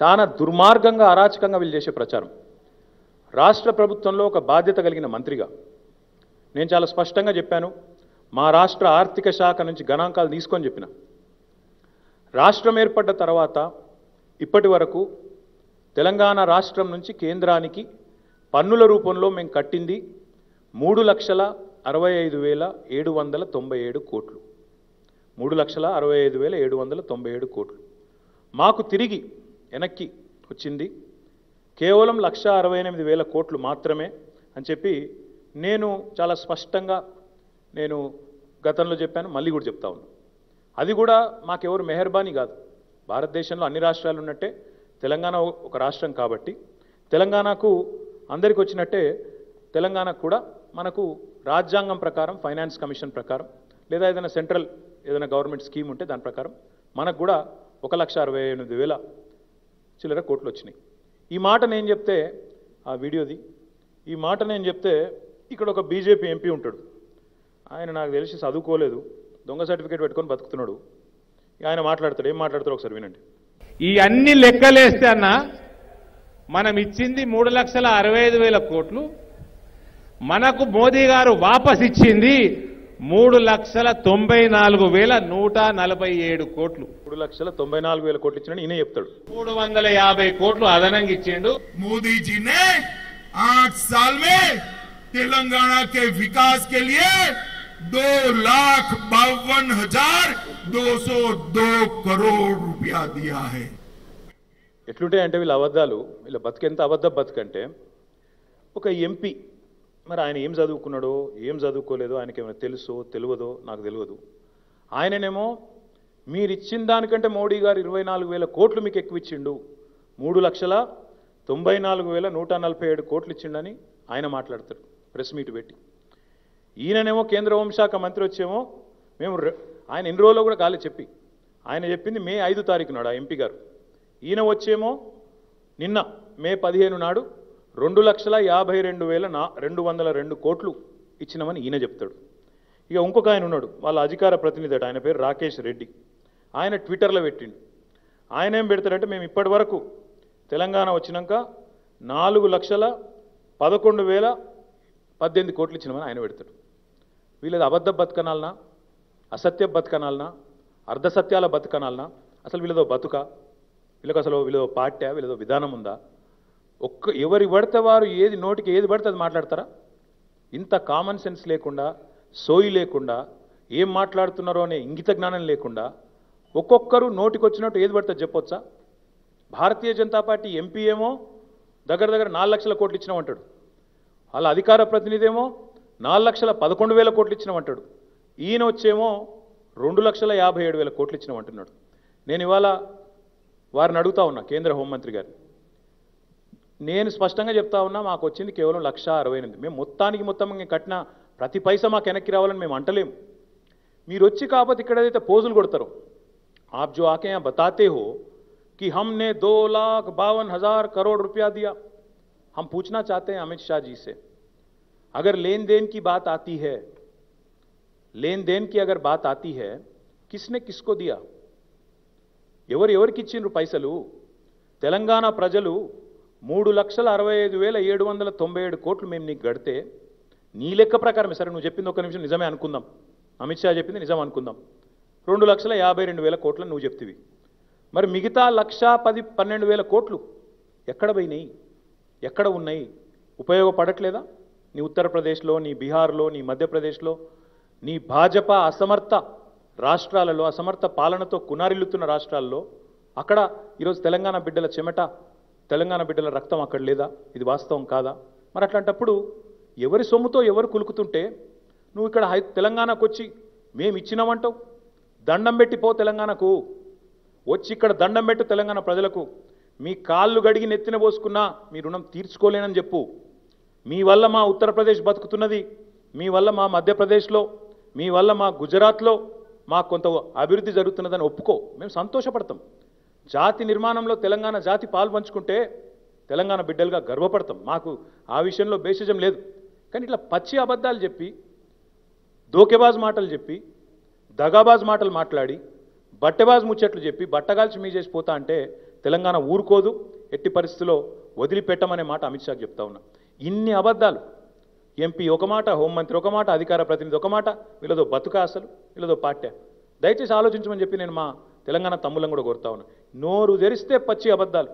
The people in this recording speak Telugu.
చాలా దుర్మార్గంగా అరాచకంగా వీళ్ళు చేసే ప్రచారం. రాష్ట్ర ప్రభుత్వంలో ఒక బాధ్యత కలిగిన మంత్రిగా నేను చాలా స్పష్టంగా చెప్పాను మా రాష్ట్ర ఆర్థిక శాఖ నుంచి గణాంకాలు తీసుకొని చెప్పిన. రాష్ట్రం ఏర్పడ్డ తర్వాత ఇప్పటి వరకు తెలంగాణ రాష్ట్రం నుంచి కేంద్రానికి పన్నుల రూపంలో మేము కట్టింది మూడు లక్షల అరవై ఐదు వేల ఏడు వందల తొంభై ఏడు కోట్లు. మూడు లక్షల అరవై ఐదు వేల ఏడు వందల తొంభై ఏడు కోట్లు. మాకు తిరిగి వెనక్కి వచ్చింది. కేవలం లక్ష అరవై ఎనిమిది వేల కోట్లు మాత్రమే అని చెప్పి నేను చాలా స్పష్టంగా నేను గతంలో చెప్పాను మళ్ళీ కూడా చెప్తా ఉన్నాను అది కూడా మాకెవరు మెహర్బానీ కాదు. భారతదేశంలో అన్ని రాష్ట్రాలు ఉన్నట్టే తెలంగాణ ఒక రాష్ట్రం కాబట్టి. తెలంగాణకు అందరికి వచ్చినట్టే తెలంగాణకు కూడా మనకు రాజ్యాంగం ప్రకారం ఫైనాన్స్ కమిషన్ ప్రకారం లేదా ఏదైనా సెంట్రల్ ఏదైనా గవర్నమెంట్ స్కీమ్ ఉంటే దాని ప్రకారం మనకు కూడా ఒక లక్ష అరవై ఎనిమిది వేల చిల్లర కోట్లు వచ్చినాయి. ఈ మాట నేను చెప్తే ఆ వీడియోది ఈ మాట నేను చెప్తే ఇక్కడ ఒక బీజేపీ ఎంపీ ఉంటాడు. ఆయన నాకు తెలిసి చదువుకోలేదు దొంగ సర్టిఫికేట్ పెట్టుకొని బతుకుతున్నాడు. ఆయన మాట్లాడతాడు ఏం మాట్లాడతాడు ఒకసారి వినండి. ఈ అన్ని లెక్కలేస్తే అన్న మనం ఇచ్చింది మూడు లక్షల అరవై ఐదు వేల కోట్లు మనకు మోదీ గారు వాపస్ ఇచ్చింది మూడు లక్షల తొంభై నాలుగు వేల నూట నలభై ఏడు కోట్లు. మూడు లక్షల తొంభై నాలుగు వేల కోట్లు ఇచ్చిన ఈయన చెప్తాడు. మూడు వందల యాభై కోట్లు అదనంగా ఇచ్చిండు. మోదీజీనే ఆట్ సాల్ తెలంగాణ వికాస్ దో లాఖ బావన్ హజార్ దో సో దో కరోడ్ రూపాయ దియా హై. ఎట్లుంటాయంటే వీళ్ళ అబద్ధాలు వీళ్ళ బతుకెంత అబద్ధ బతుకంటే ఒక ఎంపీ మరి ఆయన ఏం చదువుకున్నాడో ఏం చదువుకోలేదో ఆయనకి ఏమైనా తెలుసో తెలియదో నాకు తెలియదు. ఆయననేమో మీరు ఇచ్చిన దానికంటే మోడీ గారు ఇరవై నాలుగు వేల కోట్లు మీకు ఎక్కువ ఇచ్చిండు. మూడు లక్షల తొంభై నాలుగు వేల నూట నలభై ఏడు కోట్లు ఇచ్చిండని ఆయన మాట్లాడతాడు ప్రెస్ మీట్ పెట్టి. ఈయననేమో కేంద్ర హోంశాఖ మంత్రి వచ్చేమో మేము ఆయన ఎన్ని రోజుల్లో కూడా కాలే చెప్పి. ఆయన చెప్పింది మే ఐదు తారీఖు నాడు ఆ ఎంపీ గారు. ఈయన వచ్చేమో నిన్న మే పదిహేను నాడు రెండు లక్షల యాభై రెండు వేల నా రెండు వందల రెండు కోట్లు ఇచ్చినామని ఈయన చెప్తాడు. ఇక ఇంకొక ఆయన ఉన్నాడు వాళ్ళ అధికార ప్రతినిధి అట ఆయన పేరు రాకేష్ రెడ్డి. ఆయన ట్విట్టర్లో పెట్టిండు. ఆయన ఏం పెడతాడంటే మేము ఇప్పటి వరకు తెలంగాణ వచ్చినాక నాలుగు లక్షల పదకొండు వేల పద్దెనిమిది కోట్లు ఇచ్చినామని ఆయన పెడతాడు. వీళ్ళది అబద్ధ బతకనాలనా? అసత్య బతకనాలనా? అర్ధసత్యాల బతకనాలనా? అసలు వీళ్ళదో బతుక? వీళ్ళకి అసలు వీళ్ళదో పార్టీ వీళ్ళదో విధానం ఉందా? ఒక్క ఎవరి పడితే వారు ఏది నోటికి ఏది పడితే అది మాట్లాడతారా? ఇంత కామన్ సెన్స్ లేకుండా సోయి లేకుండా ఏం మాట్లాడుతున్నారో అనే ఇంగిత జ్ఞానం లేకుండా ఒక్కొక్కరు నోటికొచ్చినట్టు ఏది పడితే చెప్పొచ్చా? భారతీయ జనతా పార్టీ ఎంపీ ఏమో దగ్గర దగ్గర నాలుగు లక్షల కోట్లు ఇచ్చినామంటాడు. వాళ్ళ అధికార ప్రతినిధి ఏమో నాలుగు లక్షల పదకొండు వేల కోట్లు ఇచ్చినామంటాడు. ఈయన వచ్చేమో రెండు లక్షల యాభై ఏడు వేల కోట్లు ఇచ్చినామంటున్నాడు. నేను ఇవాళ వారిని అడుగుతా ఉన్నా కేంద్ర హోంమంత్రి గారిని. నేను స్పష్టంగా చెప్తా ఉన్నా మాకు వచ్చింది కేవలం లక్ష అరవై ఎనిమిది మేము మొత్తానికి మొత్తం మేము కట్టిన ప్రతి పైసా మాకు వెనక్కి రావాలని మేము అంటలేము మీరు వచ్చి కాకపోతే ఇక్కడ ఏదైతే పోజులు కొడతారో आप जो आके यहाँ बताते हो कि हमने दो लाख बावन हजार करोड़ रुपया दिया हम पूछना चाहते हैं अमित शाह जी से अगर लेन देन की बात आती है लेन देन की अगर बात आती है किसने किसको दिया ఎవరు ఎవరికి ఇచ్చిండ్రు పైసలు తెలంగాణ ప్రజలు మూడు లక్షల అరవై ఐదు వేల ఏడు వందల తొంభై ఏడు కోట్లు మేము నీకు గడితే నీ లెక్క ప్రకారం సరే నువ్వు చెప్పింది ఒక నిమిషం నిజమే అనుకుందాం. అమిత్ షా చెప్పింది నిజం అనుకుందాం. రెండు లక్షల యాభై రెండు వేల కోట్లు నువ్వు చెప్తివి. మరి మిగతా లక్ష పది పన్నెండు వేల కోట్లు ఎక్కడ పోయినాయి? ఎక్కడ ఉన్నాయి? ఉపయోగపడట్లేదా? నీ ఉత్తరప్రదేశ్లో నీ బీహార్లో నీ మధ్యప్రదేశ్లో నీ భాజపా అసమర్థ రాష్ట్రాలలో అసమర్థ పాలనతో కునారిల్లుతున్న రాష్ట్రాల్లో అక్కడ ఈరోజు తెలంగాణ బిడ్డల చెమట తెలంగాణ బిడ్డల రక్తం అక్కడ లేదా? ఇది వాస్తవం కాదా? మరి అట్లాంటప్పుడు ఎవరి సొమ్ముతో ఎవరు కులుకుతుంటే నువ్వు ఇక్కడ హై తెలంగాణకు వచ్చి మేము ఇచ్చినామంటావు? దండం పెట్టి పో తెలంగాణకు. వచ్చి ఇక్కడ దండం పెట్టు తెలంగాణ ప్రజలకు. మీ కాళ్ళు గడిగి నెత్తిన పోసుకున్నా మీ రుణం తీర్చుకోలేనని చెప్పు. మీ వల్ల మా ఉత్తరప్రదేశ్ బతుకుతున్నది. మీ వల్ల మా మధ్యప్రదేశ్లో మీ వల్ల మా గుజరాత్లో మాకు కొంత అభివృద్ధి జరుగుతున్నదని ఒప్పుకో. మేము సంతోషపడతాం. జాతి నిర్మాణంలో తెలంగాణ జాతి పాలు పంచుకుంటే తెలంగాణ బిడ్డలుగా గర్వపడతాం. మాకు ఆ విషయంలో బేసిజం లేదు. కానీ ఇట్లా పచ్చి అబద్ధాలు చెప్పి దోకెబాజ్ మాటలు చెప్పి దగాబాజ్ మాటలు మాట్లాడి బట్టెబాజ్ ముచ్చట్లు చెప్పి బట్టగాల్చి మీ చేసి పోతా అంటే తెలంగాణ ఊరుకోదు ఎట్టి పరిస్థితిలో వదిలిపెట్టమనే మాట అమిత్ షాకి చెప్తా ఉన్నా. ఇన్ని అబద్ధాలు. ఎంపీ ఒక మాట హోంమంత్రి ఒక మాట అధికార ప్రతినిధి ఒక మాట వీళ్ళదో బతుక అసలు వీళ్ళదో పాఠ్య దయచేసి ఆలోచించమని చెప్పి నేను మా తెలంగాణ తమ్ములను కూడా కోరుతా ఉన్నా. నోరు తెరిస్తే పచ్చి అబద్ధాలు.